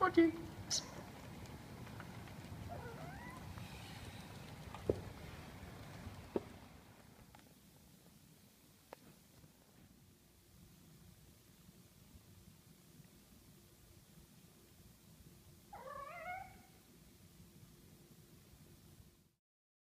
Okay.